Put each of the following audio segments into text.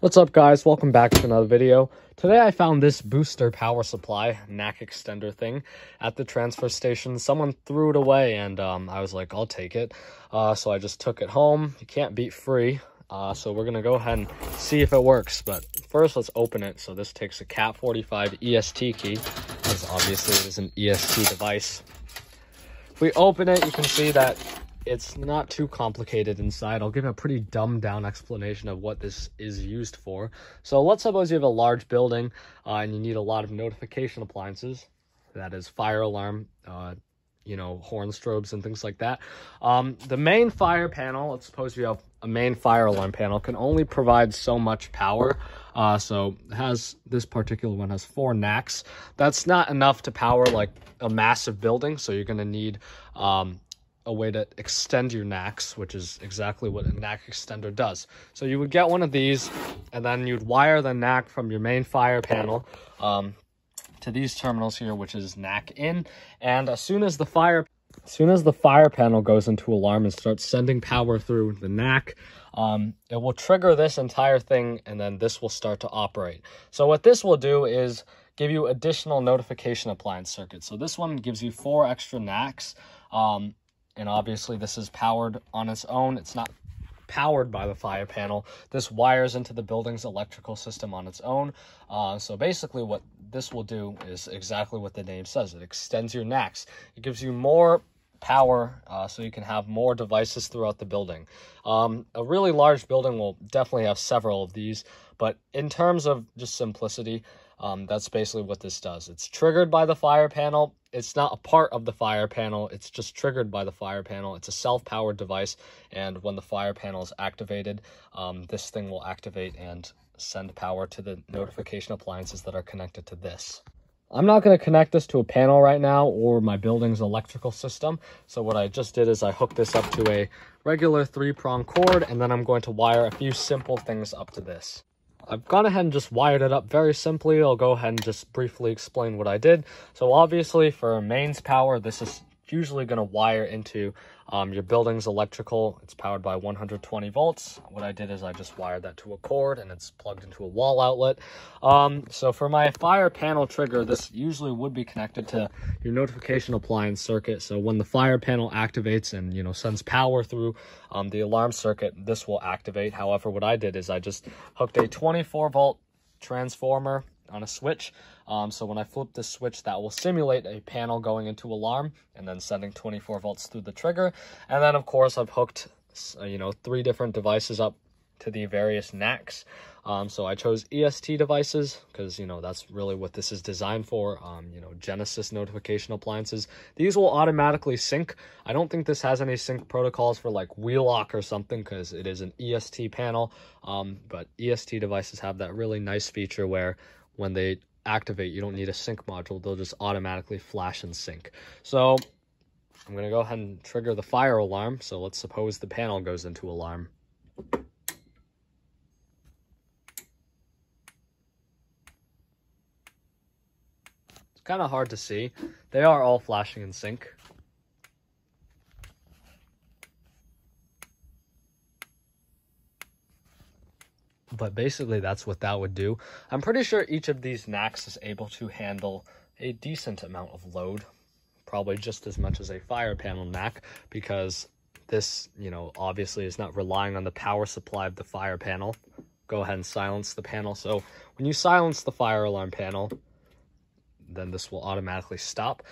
What's up guys, welcome back to another video. Today I found this booster power supply, NAC extender thing, at the transfer station. Someone threw it away and um, I was like, I'll take it. Uh, so I just took it home. You can't beat free. Uh, so we're gonna go ahead and see if it works. But first let's open it. So this takes a Cat 45 EST key, because obviously it is an EST device. If we open it, you can see that it's not too complicated inside. I'll give a pretty dumbed down explanation of what this is used for. So let's suppose you have a large building uh, and you need a lot of notification appliances. That is fire alarm, uh, you know, horn strobes and things like that. Um, the main fire panel, let's suppose you have a main fire alarm panel, can only provide so much power. Uh, so has this particular one has four NACs. That's not enough to power like a massive building. So you're going to need um, a way to extend your NACs, which is exactly what a NAC extender does. So you would get one of these, and then you'd wire the NAC from your main fire panel um, to these terminals here, which is NAC in. And as soon as the fire as soon as the fire panel goes into alarm and starts sending power through the NAC, um, it will trigger this entire thing and then this will start to operate. So what this will do is give you additional notification appliance circuits. So this one gives you four extra NACs. Um, and obviously this is powered on its own. It's not powered by the fire panel. This wires into the building's electrical system on its own. Uh, so basically what this will do is exactly what the name says. It extends your NACs. It gives you more power uh, so you can have more devices throughout the building. Um, a really large building will definitely have several of these, but in terms of just simplicity, um, that's basically what this does. It's triggered by the fire panel. It's not a part of the fire panel. It's just triggered by the fire panel. It's a self-powered device. And when the fire panel is activated, um, this thing will activate and send power to the notification appliances that are connected to this. I'm not going to connect this to a panel right now or my building's electrical system. So what I just did is I hooked this up to a regular three-prong cord and then I'm going to wire a few simple things up to this. I've gone ahead and just wired it up very simply. I'll go ahead and just briefly explain what I did. So obviously for mains power, this is usually going to wire into um, your building's electrical. It's powered by 120 volts. What I did is I just wired that to a cord and it's plugged into a wall outlet. Um, so for my fire panel trigger, this usually would be connected to your notification appliance circuit. So when the fire panel activates and, you know, sends power through um, the alarm circuit, this will activate. However, what I did is I just hooked a 24 volt transformer on a switch. Um, so when I flip this switch, that will simulate a panel going into alarm and then sending 24 volts through the trigger. And then, of course, I've hooked, uh, you know, three different devices up to the various NACs. Um, so I chose EST devices because, you know, that's really what this is designed for. Um, you know, Genesis notification appliances. These will automatically sync. I don't think this has any sync protocols for like Wheelock or something because it is an EST panel. Um, but EST devices have that really nice feature where when they activate, you don't need a sync module. They'll just automatically flash and sync. So I'm going to go ahead and trigger the fire alarm. So let's suppose the panel goes into alarm. It's kind of hard to see. They are all flashing in sync. But basically that's what that would do. I'm pretty sure each of these NACs is able to handle a decent amount of load, probably just as much as a fire panel NAC, because this, you know, obviously is not relying on the power supply of the fire panel. Go ahead and silence the panel. So when you silence the fire alarm panel, then this will automatically stop.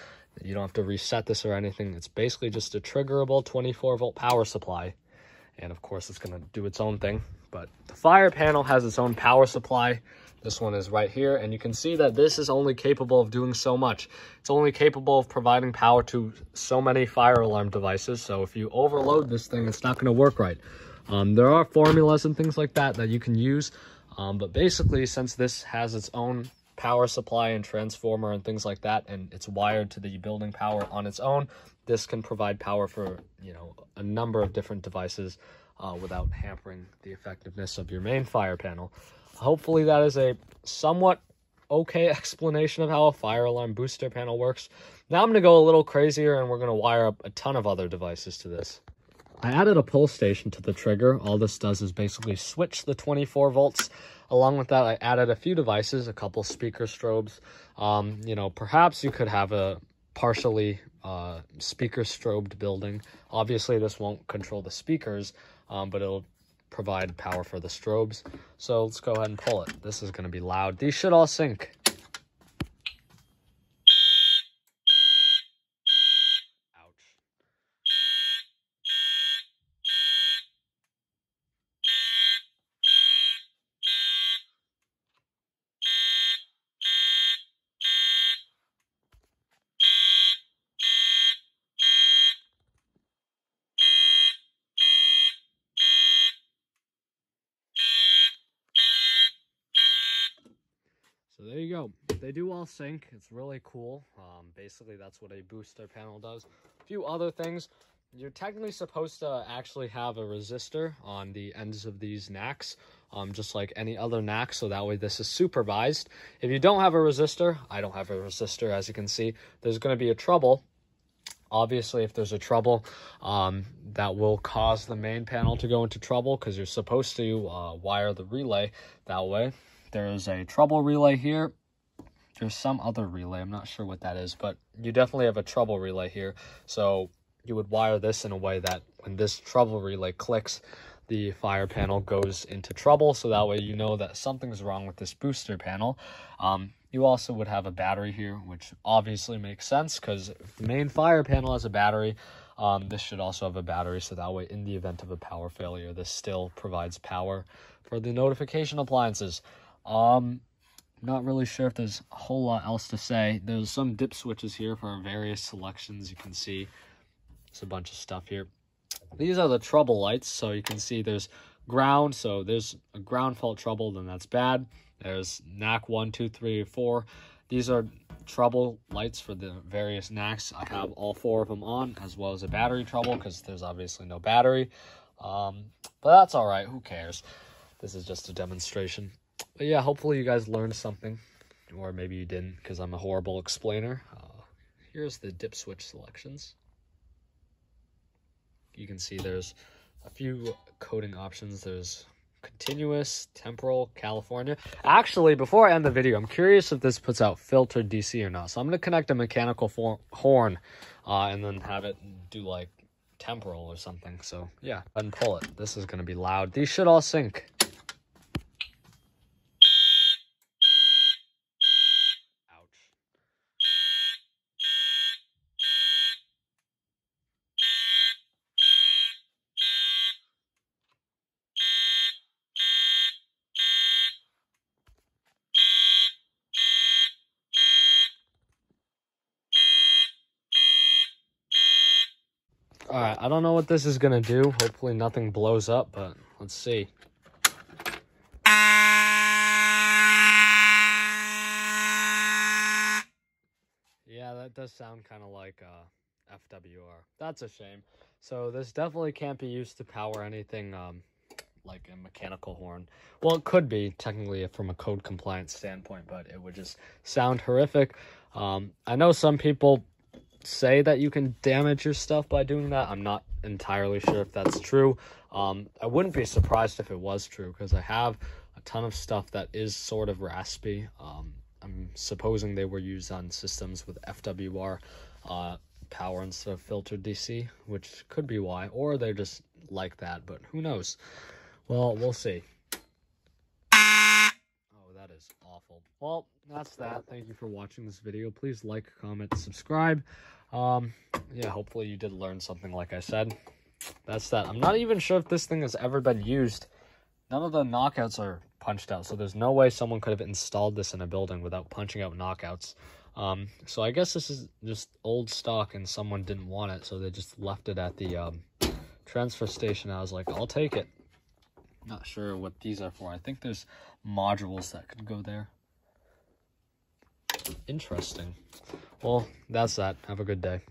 You don't have to reset this or anything. It's basically just a triggerable 24 volt power supply. And of course, it's to do its own thing. But the fire panel has its own power supply. This one is right here, and you can see that this is only capable of doing so much. It's only capable of providing power to so many fire alarm devices, so if you overload this thing, it's not going to work right. Um, there are formulas and things like that that you can use, um, but basically, since this has its own power supply and transformer and things like that, and it's wired to the building power on its own, this can provide power for, you know, a number of different devices uh, without hampering the effectiveness of your main fire panel. Hopefully that is a somewhat okay explanation of how a fire alarm booster panel works. Now I'm going to go a little crazier and we're going to wire up a ton of other devices to this. I added a pull station to the trigger. All this does is basically switch the 24 volts. Along with that, I added a few devices, a couple speaker strobes. Um, you know, perhaps you could have a partially uh, speaker strobed building. Obviously, this won't control the speakers, um, but it'll provide power for the strobes. So let's go ahead and pull it. This is going to be loud. These should all sync. So there you go. They do all sync. It's really cool. Um, basically, that's what a booster panel does. A few other things. You're technically supposed to actually have a resistor on the ends of these NACs, um, just like any other NAC, so that way this is supervised. If you don't have a resistor, I don't have a resistor, as you can see, there's going to be a trouble. Obviously, if there's a trouble, um, that will cause the main panel to go into trouble because you're supposed to uh, wire the relay that way. There's a trouble relay here. There's some other relay. I'm not sure what that is, but you definitely have a trouble relay here. So you would wire this in a way that when this trouble relay clicks, the fire panel goes into trouble. So that way you know that something's wrong with this booster panel. Um, you also would have a battery here, which obviously makes sense because the main fire panel has a battery, um, this should also have a battery. So that way, in the event of a power failure, this still provides power for the notification appliances. Um, not really sure if there's a whole lot else to say. There's some dip switches here for our various selections. You can see it's a bunch of stuff here. These are the trouble lights. So you can see there's ground. So there's a ground fault trouble, then that's bad. There's NAC 1, 2, 3, 4. These are trouble lights for the various NACs. I have all four of them on, as well as a battery trouble, because there's obviously no battery. Um, but that's all right. Who cares? This is just a demonstration. But yeah, hopefully you guys learned something. Or maybe you didn't, because I'm a horrible explainer. Uh, here's the dip switch selections. You can see there's a few coding options. There's continuous, temporal, California. Actually, before I end the video, I'm curious if this puts out filtered DC or not. So I'm going to connect a mechanical horn uh, and then have it do like temporal or something. So yeah, and pull it. This is going to be loud. These should all sync. All right, I don't know what this is gonna do. Hopefully nothing blows up, but let's see. Yeah, that does sound kind of like uh, FWR. That's a shame. So this definitely can't be used to power anything um, like a mechanical horn. Well, it could be technically from a code compliance standpoint, but it would just sound horrific. Um, I know some people say that you can damage your stuff by doing that. I'm not entirely sure if that's true. Um, I wouldn't be surprised if it was true because I have a ton of stuff that is sort of raspy. Um, I'm supposing they were used on systems with FWR uh, power instead of filtered DC, which could be why, or they're just like that, but who knows? Well, we'll see. That is awful. Well, that's that. Thank you for watching this video. Please like, comment, subscribe. Um, yeah, hopefully you did learn something like I said. That's that. I'm not even sure if this thing has ever been used. None of the knockouts are punched out, so there's no way someone could have installed this in a building without punching out knockouts. Um, so I guess this is just old stock and someone didn't want it, so they just left it at the um, transfer station. I was like, I'll take it. Not sure what these are for. I think there's modules that could go there. Interesting. Well, that's that. Have a good day.